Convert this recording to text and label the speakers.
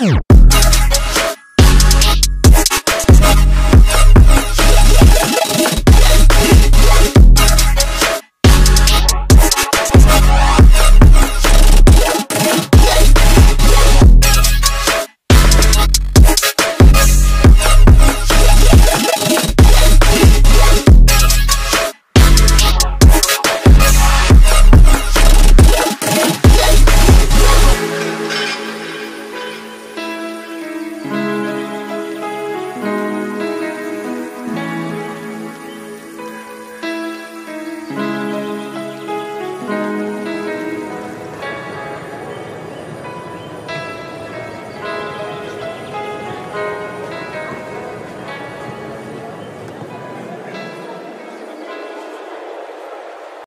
Speaker 1: you